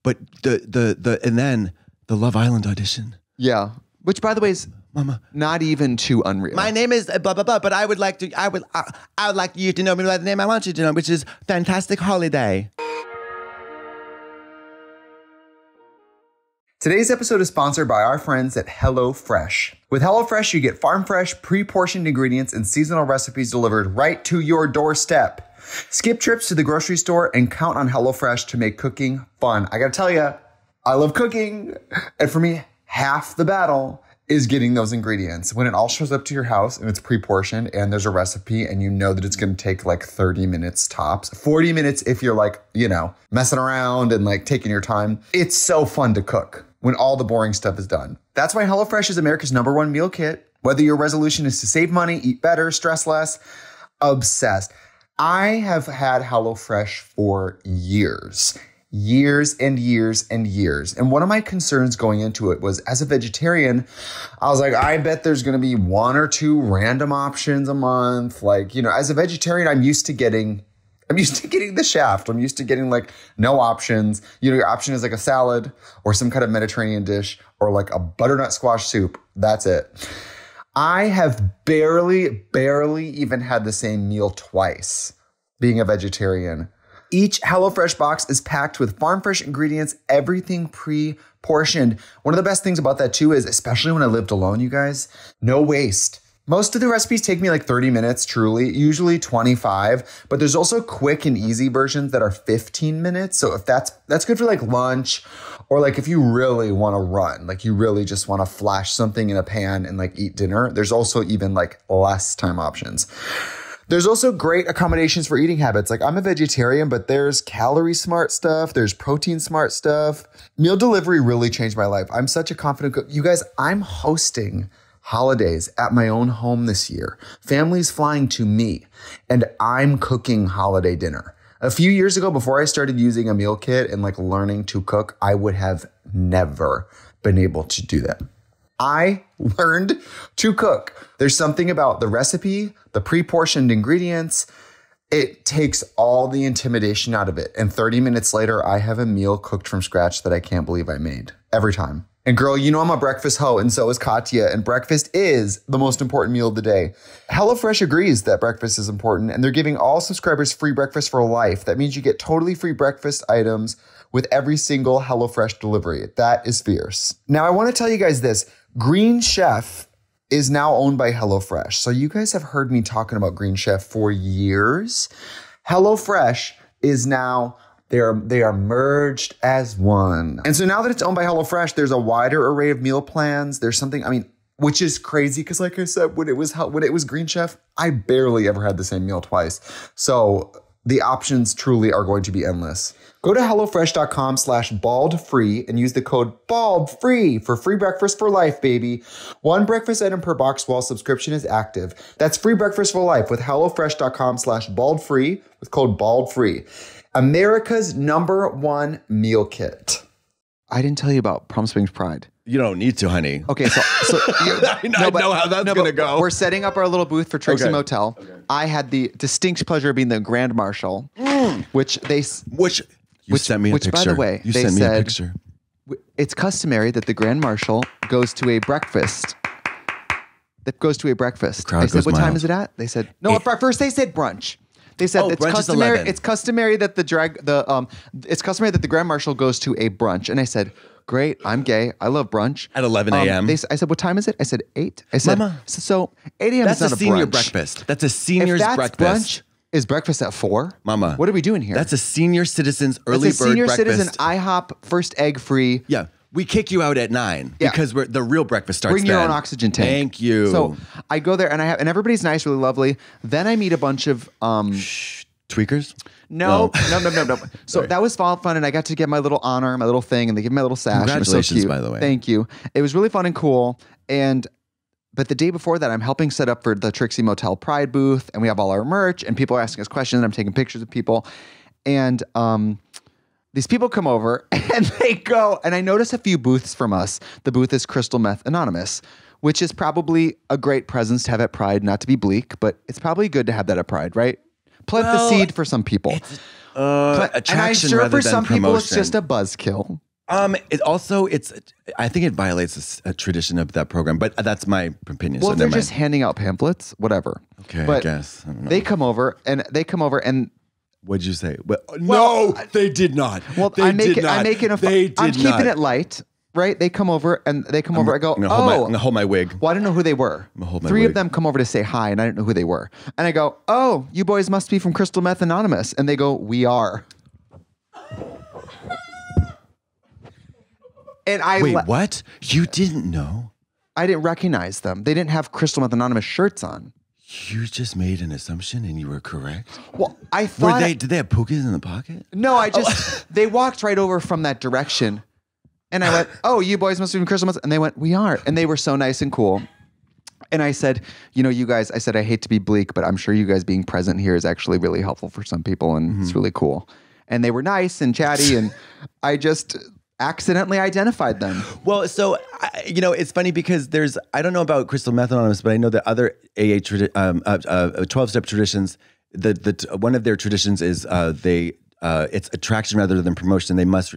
but the the the and then the Love Island audition. Yeah. Which, by the way, is Mama. not even too unreal. My name is uh, blah blah blah, but I would like to. I would. Uh, I would like you to know me by the name I want you to know, which is Fantastic Holiday. Today's episode is sponsored by our friends at HelloFresh. With HelloFresh, you get farm fresh, pre portioned ingredients and seasonal recipes delivered right to your doorstep. Skip trips to the grocery store and count on HelloFresh to make cooking fun. I gotta tell you, I love cooking. And for me, half the battle is getting those ingredients. When it all shows up to your house and it's pre portioned and there's a recipe and you know that it's gonna take like 30 minutes tops, 40 minutes if you're like, you know, messing around and like taking your time. It's so fun to cook when all the boring stuff is done. That's why HelloFresh is America's number one meal kit. Whether your resolution is to save money, eat better, stress less, obsessed. I have had HelloFresh for years, years and years and years. And one of my concerns going into it was as a vegetarian, I was like, I bet there's going to be one or two random options a month. Like, you know, as a vegetarian, I'm used to getting I'm used to getting the shaft. I'm used to getting like no options. You know, your option is like a salad or some kind of Mediterranean dish or like a butternut squash soup. That's it. I have barely, barely even had the same meal twice being a vegetarian. Each HelloFresh box is packed with farm fresh ingredients, everything pre portioned. One of the best things about that too is, especially when I lived alone, you guys, no waste. Most of the recipes take me like 30 minutes, truly, usually 25, but there's also quick and easy versions that are 15 minutes. So if that's that's good for like lunch or like if you really want to run, like you really just want to flash something in a pan and like eat dinner, there's also even like less time options. There's also great accommodations for eating habits. Like I'm a vegetarian, but there's calorie smart stuff, there's protein smart stuff. Meal delivery really changed my life. I'm such a confident cook. You guys, I'm hosting holidays at my own home this year. Families flying to me, and I'm cooking holiday dinner. A few years ago, before I started using a meal kit and like learning to cook, I would have never been able to do that. I learned to cook. There's something about the recipe, the pre portioned ingredients. It takes all the intimidation out of it. And 30 minutes later, I have a meal cooked from scratch that I can't believe I made every time. And girl, you know I'm a breakfast hoe, and so is Katya. And breakfast is the most important meal of the day. HelloFresh agrees that breakfast is important, and they're giving all subscribers free breakfast for life. That means you get totally free breakfast items with every single HelloFresh delivery. That is fierce. Now, I want to tell you guys this Green Chef is now owned by HelloFresh. So you guys have heard me talking about Green Chef for years. HelloFresh is now they are they are merged as one. And so now that it's owned by HelloFresh, there's a wider array of meal plans. There's something I mean, which is crazy because like I said, when it was when it was Green Chef, I barely ever had the same meal twice. So the options truly are going to be endless. Go to HelloFresh.com slash bald free and use the code bald free for free breakfast for life, baby. One breakfast item per box while subscription is active. That's free breakfast for life with HelloFresh.com slash bald free with code bald free. America's number one meal kit. I didn't tell you about Palm Springs Pride. You don't need to, honey. Okay, so so you, I know how that's but gonna go. We're setting up our little booth for Trixie Okay. Motel. I had the distinct pleasure of being the grand marshal, which they Which You Which- sent me a which, picture. by the way, you they sent me a said- picture. It's customary that the grand marshal goes to a breakfast. That goes to a breakfast. crowd I said, goes "What time is it at?" They said, "No." at first, they said brunch. They said Oh, it's customary. 11. It's customary that the drag the um it's customary that the grand marshal goes to a brunch. And I said, "Great, I'm gay. I love brunch." At 11 Um, a.m.. they s- I said, "What time is it?" I said, 8. I said, Mama, so, so 8 a.m. That's is a not senior brunch. breakfast. That's a senior's that's breakfast. brunch, is breakfast at 4? Mama. What are we doing here? That's a senior citizens early That's a bird senior breakfast. citizen IHOP first egg free. yeah. We kick you out at nine Yeah. because we're, the real breakfast starts Bring your then. own oxygen tank. Thank you. So I go there and I have and everybody's nice, really lovely. Then I meet a bunch of um tweakers? no, no, no, no, no. So that was fun, fun, and I got to get my little honor, my little thing, and they give me my little sash. It was so Congratulations, cute. by the way. Thank you. It was really fun and cool. And but the day before that, I'm helping set up for the Trixie Motel Pride booth, and we have all our merch, and people are asking us questions. And I'm taking pictures of people, and um, these people come over and they go, and I notice a few booths from us. The booth is Crystal Meth Anonymous, which is probably a great presence to have at Pride, not to be bleak, but it's probably good to have that at Pride, right? Plant Well, the seed for some people. Uh, But- and I'm sure for some people it's just a buzzkill. Um, it also it's I think it violates a tradition of that program, but that's my opinion. Well, so they're just handing out pamphlets, whatever. Okay, I but guess. I don't know. they come over and they come over and What'd you say? Well, uh, Well, no, they did not. well, they I'm making did not. I'm making a They did I'm keeping not. it light, right? They come over and they come over. I go, I'm hold my, oh. I'm oh, gonna hold my wig. well, I didn't know who they were. gonna hold my Three of them come over to say hi, and I didn't know who they were. And I go, oh, you boys must be from Crystal Meth Anonymous. And they go, we are. And I Wait, le- what? You didn't know? I didn't recognize them. They didn't have Crystal Meth Anonymous shirts on. You just made an assumption and you were correct. Well, I thought Were they? Did they have pookies in the pocket? No, I just oh. they walked right over from that direction, and I went, "Oh, you boys must be from Crystal Meth," and they went, "We are," and they were so nice and cool. And I said, "You know, you guys," I said, "I hate to be bleak, but I'm sure you guys being present here is actually really helpful for some people, and it's mm-hmm. really cool." And they were nice and chatty, and I just accidentally identified them. Well, so I, you know, it's funny because there's I don't know about crystal meth anonymous, but I know that other AA um, uh, uh, twelve step traditions. The the t- one of their traditions is uh, they uh, it's attraction rather than promotion. They must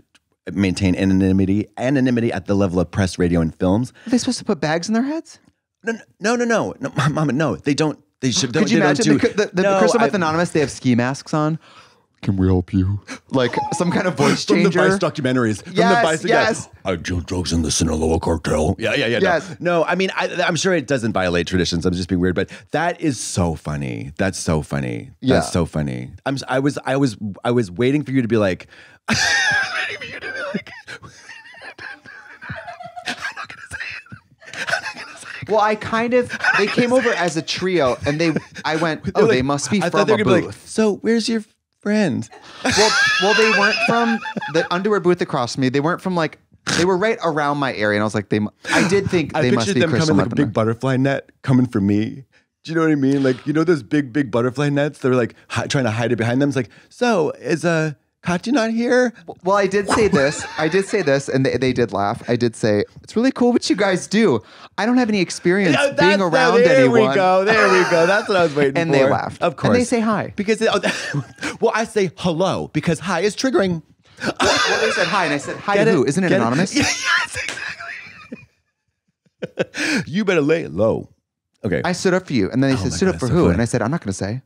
maintain anonymity anonymity at the level of press, radio, and films. Are they supposed to put bags in their heads? No, no, no, no, no, Mama, no. They don't. They should. Could you they imagine don't the, do, the, the no, Crystal Meth Anonymous? They have ski masks on. Can we help you? Like some kind of voice changer. From the. Vice documentaries. From Yes, the Vice, yes. I do drugs in the Sinaloa cartel. Yeah, yeah, yeah. no. Yes. No, I mean, I, I'm sure it doesn't violate traditions. I'm just being weird, but that is so funny. That's so funny. Yeah. That's so funny. I'm. s- I was. I was. I was waiting for you to be like. waiting for you to be like. Well, I kind of they came over as a trio, and they I went, oh, They're they must be I from thought they a were gonna be booth. like, so where's your friend? well, well, they weren't from the underwear booth across from me. They weren't from like they were right around my area, and I was like, they. I did think I they must pictured be them Crystal coming like a Meth big butterfly net coming for me. Do you know what I mean? Like you know those big big butterfly nets. They're like hi- trying to hide it behind them. It's like so is uh, uh you not here? Well, I did say this. I did say this, and they, they did laugh. I did say it's really cool what you guys do. I don't have any experience Yeah, being around there anyone. we go. There we go. That's what I was waiting And for. And they laughed. Of course. And they say hi. Because they, well, I say hello because hi is triggering. Well, they said hi, and I said hi Get to it? who? Isn't it anonymous? Yeah, yes, exactly. you better lay it low. Okay. I stood up for you, and then they said, Oh my "Stood God, up for so who?" funny. And I said, "I'm not going to say."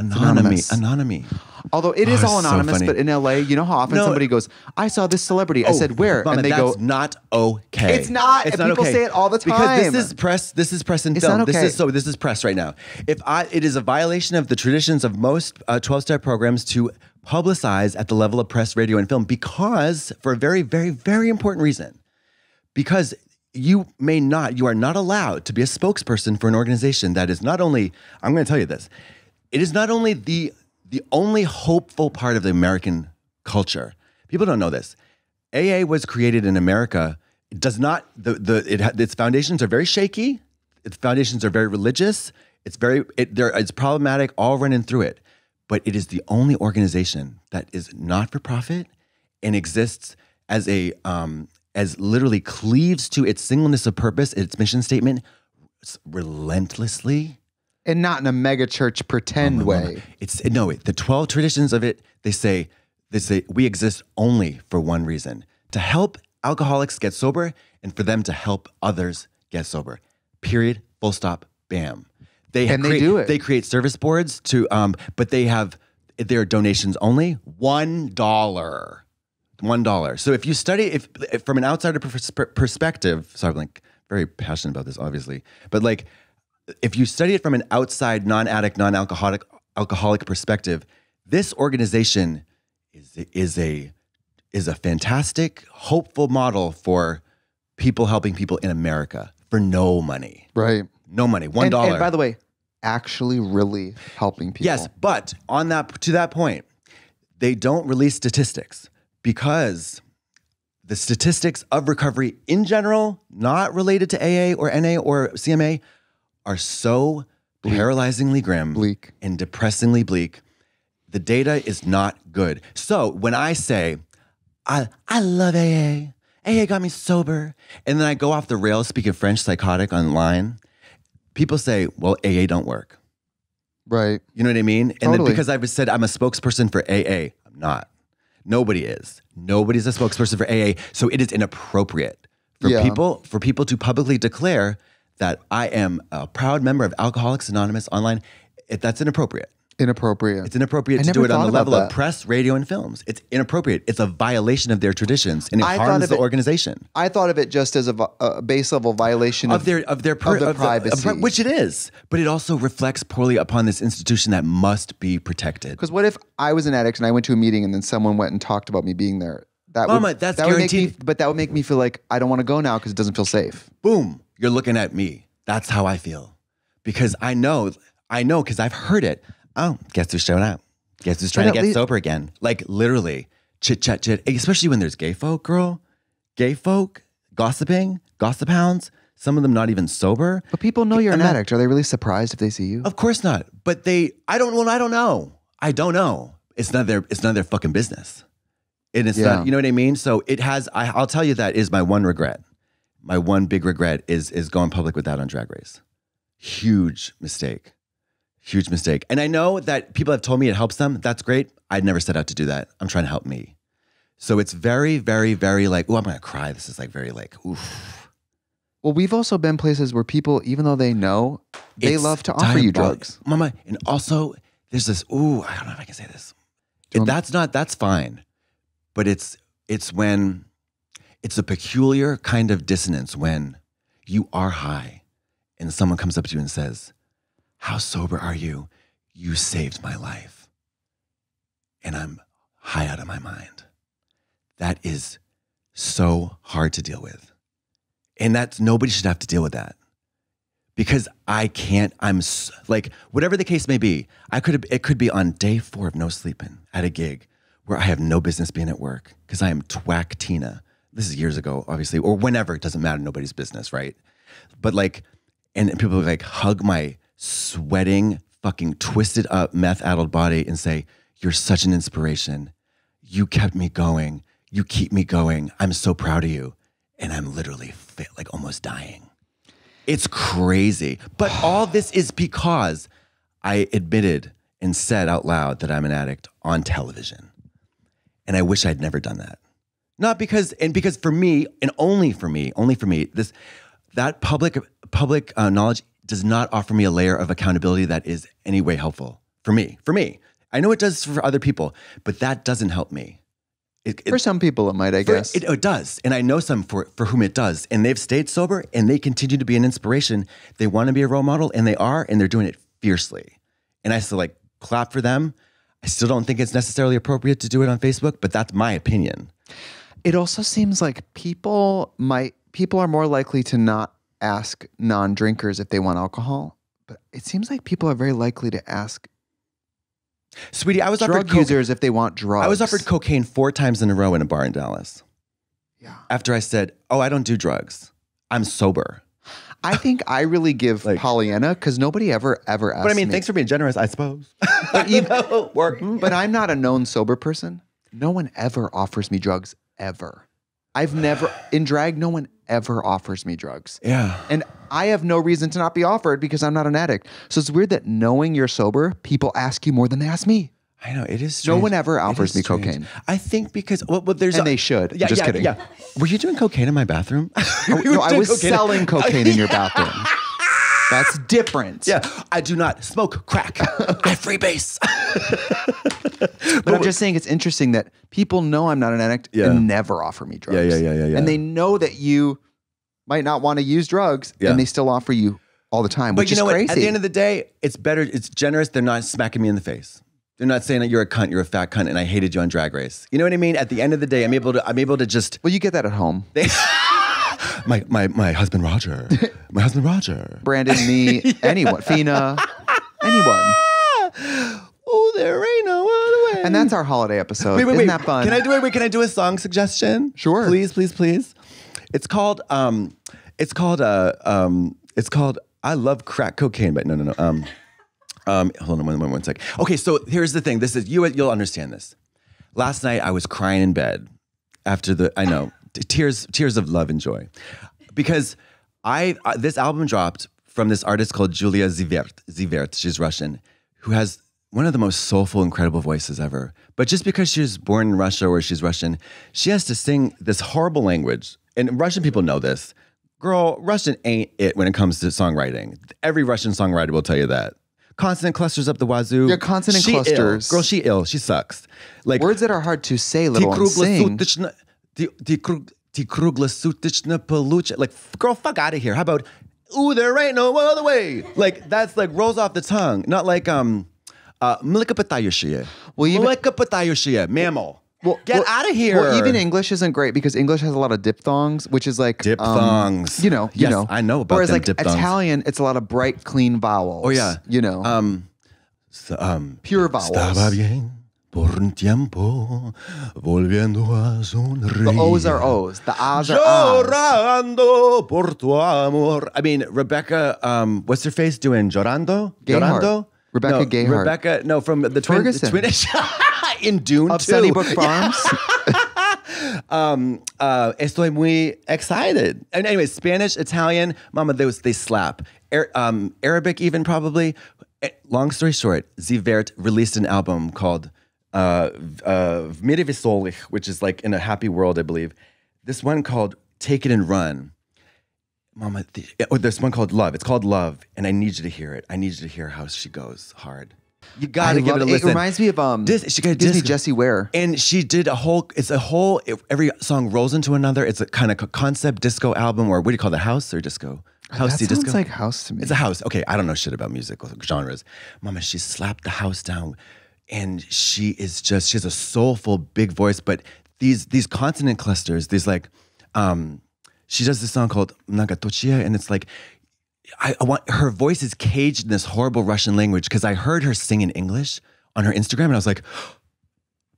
Anonymous. anonymous. Anonymous. Although it is Oh, all it's so anonymous, but in LA, you know how often No. somebody goes, "I saw this celebrity." I oh, said, "Where?" Mama, and they that's go, not okay. It's not, and people say it all the time. Because this is press. This is press and It's film. not This is so. This is press right now. If I, it is a violation of the traditions of most uh, twelve step programs to publicize at the level of press, radio, and film because for a very, very, very important reason. Because you may not, you are not allowed to be a spokesperson for an organization that is not only. I'm going to tell you this. It is not only the the only hopeful part of the American culture. People don't know this. AA was created in America. It does not the the it its foundations are very shaky. Its foundations are very religious. It's very it there it's problematic all running through it. But it is the only organization that is not for profit and exists as a um as literally cleaves to its singleness of purpose, its mission statement relentlessly. And not in a mega church pretend way. It's no, it, the 12 traditions of it, they say They say we exist only for one reason to help alcoholics get sober and for them to help others get sober. Period. Full stop. Bam. They And they create, do it. They create service boards to, um, but they have their donations only one dollar. One dollar. So if you study, if, if from an outsider pers- perspective, sorry, I'm like very passionate about this, obviously, but like if you study it from an outside, non-addict, non-alcoholic, alcoholic perspective, this organization is is a is a fantastic, hopeful model for people helping people in America for no money, Right. no money, one And, and by the way, actually really helping people. Yes, but on that to that point, they don't release statistics because the statistics of recovery in general, not related to AA or NA or CMA, are so paralyzingly grim, Bleak. and depressingly bleak. The data is not good. So when I say, I I love AA, AA got me sober, and then I go off the rails speaking French psychotic online, people say, well, AA don't work. Right. You know what I mean? And then because I've said I'm a spokesperson for AA, I'm not. Nobody is. Nobody's a spokesperson for AA. So it is inappropriate for Yeah. people for people to publicly declare that I am a proud member of Alcoholics Anonymous online. It, that's inappropriate. Inappropriate. It's inappropriate I to do it on the level of press, radio, and films. It's inappropriate. It's a violation of their traditions, and it I harms the it- organization I thought of it just as a, a base level violation of their of their per, of the of privacy. of- which it is. But it also reflects poorly upon this institution that must be protected. Because what if I was an addict and I went to a meeting and then someone went and talked about me being there? That Mama, would, that's that would make me, but that would make me feel like I don't want to go now because it doesn't feel safe. boom, you're looking at me. That's how I feel. Because I know, I know, because I've heard it. Oh, guess who's showing up? Guess who's trying to get least- sober again? Like literally, chit chat chit, especially when there's gay folk, girl. Gay folk, gossiping, gossip hounds, some of them not even sober. But people know you're an not- addict. Are they really surprised if they see you? Of course not. But they, I don't, well, I don't know. I don't know. It's not their, it's none of their fucking business. And it's Yeah. not, you know what I mean? So it has, I, I'll tell you that is my one regret. My one big regret is, is going public with that on Drag Race. Huge mistake. Huge mistake. And I know that people have told me it helps them. That's great. I'd never set out to do that. I'm trying to help me. So it's very, very, very like, oh, I'm gonna cry. This is like very like, oof. Well, we've also been places where people, even though they know, they It's love to offer you drugs. Mama. And also, there's this. Ooh, I don't know if I can say this. That's not. That's fine, but it's it's when it's a peculiar kind of dissonance when you are high, and someone comes up to you and says, "How sober are you? You saved my life," and I'm high out of my mind. That is so hard to deal with, and that's nobody should have to deal with that because I can't. I'm like whatever the case may be. I could. It could be on day four of no sleeping at a gig where I have no business being at work because I am twack Tina. This is years ago, obviously, or whenever. It doesn't matter. Nobody's business, right? But like, and people like hug my sweating, fucking twisted up, meth addled body and say, "You're such an inspiration. You kept me going. You keep me going. I'm so proud of you." And I'm literally fit, like almost dying. It's crazy. But all this is because I admitted and said out loud that I'm an addict on television. And I wish I'd never done that. Not because, and because for me, and only for me, only for me, this that public public uh, knowledge does not offer me a layer of accountability that is any way helpful for me. For me, I know it does for other people, but that doesn't help me. It, it- For some people, it might, I guess. It, it does. And I know some for, for whom it does. And they've stayed sober and they continue to be an inspiration. They want to be a role model and they are, and they're doing it fiercely. And I still like clap for them. I still don't think it's necessarily appropriate to do it on Facebook, but that's my opinion. it also seems like people might people are more likely to not ask non-drinkers if they want alcohol but it seems like people are very likely to ask Sweetie, I was offered drug coke- users if they want drugs I was offered cocaine four times in a row in a bar in Dallas. Yeah. After I said, "Oh, I don't do drugs. I'm sober." I think i really give Like- pollyanna because nobody ever ever asked But I mean, me. thanks for being generous, I suppose. But You even- know, work. Mm, but i'm not a known sober person no one ever offers me drugs ever i've never in drag no one ever offers me drugs Yeah. And I have no reason to not be offered because I'm not an addict. So it's weird that knowing you're sober, people ask you more than they ask me. I know it is. No one ever offers me strange. cocaine. I think because well, there's And a- they should. Yeah, Just yeah, kidding. Yeah. Were you doing cocaine in my bathroom? Oh, were no, I was cocaine- selling cocaine in your bathroom. That's different. Yeah, I do not smoke crack. I freebase. But I'm just saying it's interesting that people know I'm not an addict Yeah. and never offer me drugs. Yeah, yeah, yeah, yeah, yeah. And they know that you might not want to use drugs Yeah. and they still offer you all the time, But you know crazy. what? At the end of the day, it's better. It's generous. They're not smacking me in the face. They're not saying that you're a cunt, you're a fat cunt, and I hated you on Drag Race. You know what I mean? At the end of the day, I'm able to. I'm able to just. well, you get that at home. My my my husband Roger. My husband Roger. Brandon, me, anyone, Fina, anyone. Oh, there ain't no other way. And that's our holiday episode. wait, wait, Isn't wait. that fun? Can I do it? Wait, can I do a song suggestion? Sure. Please, please, please. It's called um, it's called uh um, it's called I love crack cocaine, but no, no, no. Um, um, hold on one, one, one sec. Okay, so here's the thing. This is you. You'll understand this. Last night I was crying in bed after the I know tears tears of love and joy because I uh, this album dropped from this artist called Julia Zivert. Zivert, she's Russian, who has one of the most soulful, incredible voices ever. But just because she was born in Russia or she's Russian, she has to sing this horrible language. And Russian people know this. Girl, Russian ain't it when it comes to songwriting. Every Russian songwriter will tell you that consonant clusters up the wazoo. Yeah, consonant she clusters. Ill. Girl, she ill. She sucks. Like words that are hard to say, let alone sing. Like, girl, fuck out of here. How about, ooh, there ain't no other way. Like, that's like rolls off the tongue. Not like, um, uh, well, even, mammal mammal. Get well- out of here. Well, even English isn't great because English has a lot of diphthongs, which is like um, Diphthongs. you know, you know. I know about Whereas them like diphthongs. Italian, it's a lot of bright, clean vowels. Oh, yeah. you know, Um, so, um, pure vowels. Por un tiempo, volviendo a sonreír. The O's are O's. The A's are A's. Por tu amor. I mean, Rebecca, um, what's her face doing? Llorando? Gayheart. Llorando? Rebecca no, Gayheart. Rebecca, no, from the twin, the Ferguson. twin in Dune Of too. Sunnybrook Farms. um, uh, estoy muy excited. And anyway, Spanish, Italian, mama, those they slap. Ar- um, Arabic, even probably. Eh, Long story short, Zivert released an album called uh, uh, which is like in a happy world, I believe. This one called Take It and Run. Mama, the, oh, there's one called Love. It's called Love, and I need you to hear it. I need you to hear how she goes hard. You gotta give it a it. listen. It reminds me of um Dis- she got Disney disco. Jessie Ware. And she did a whole, it's a whole, it- every song rolls into another. It's a kind of concept disco album, or what do you call it, house or disco? House that disco? sounds like house to me. It's a house. Okay, I don't know shit about music genres. Mama, she slapped the house down and she is just, she has a soulful, big voice, but these these consonant clusters, these like, um, she does this song called Nagatochia, and it's like, I, I want her voice is caged in this horrible Russian language because I heard her sing in English on her Instagram, and I was like,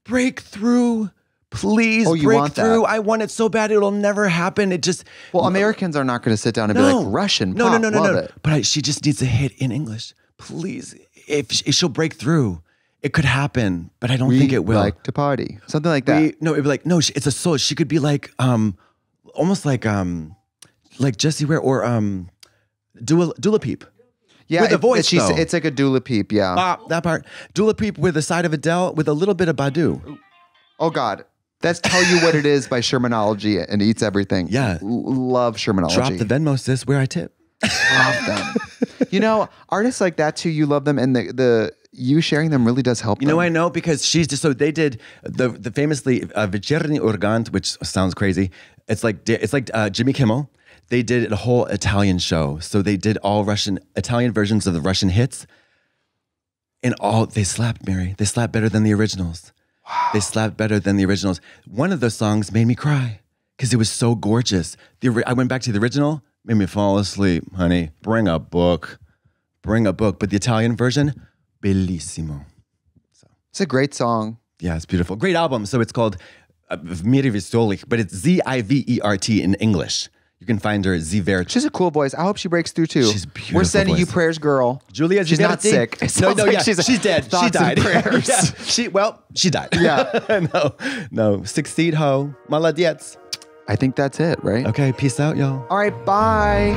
breakthrough. Please Oh, break want that? I want it so bad it'll never happen. It just Well, Americans are not going to sit down and be like Russian. no, pop, no, no, no, no. It. But I, she just needs a hit in English. Please, if, if she'll break through, it could happen. But I don't We think it will. like to party, something like that. We- no, it'd be like no. She, it's a soul. She could be like um, almost like um, like Jessie Ware or um, Dula Dula Peep. yeah, with a it- voice, she's- though. it's like a doula peep. Yeah. Ah, that part. Dula Peep with a side of Adele with a little bit of Badu. oh God, that's tell you what it is by Shermanology and eats everything. Yeah. L- love Shermanology. Drop the Venmo, sis. Where I tip. love them. you know, artists like that too. You love them, and the the you sharing them really does help. You know, them. I know because she's just so they did the the famously uh, Вечерний Ургант, which sounds crazy. It's like it's like uh, Jimmy Kimmel. they did a whole Italian show, so they did all Russian Italian versions of the Russian hits, and all they slapped Mary. They slapped better than the originals. Wow. They slapped better than the originals. One of those songs made me cry because it was so gorgeous. The I went back to the original, made me fall asleep, honey. Bring a book, bring a book. But the Italian version, bellissimo. It's a great song. Yeah, it's beautiful. Great album. So it's called uh, Mir Vistolich, but it's Z I V E R T in English. You can find her Zivert. She's a cool voice. I hope she breaks through too. She's a We're beautiful sending you prayers, girl. Julia she's not sick. No, no, like yeah, she's, she's, dead. She died. prayers. yeah, she well, she died. Yeah. no, no. Succeed, ho. Maladiets. I think that's it, right? Okay, peace out, y'all. All right, bye.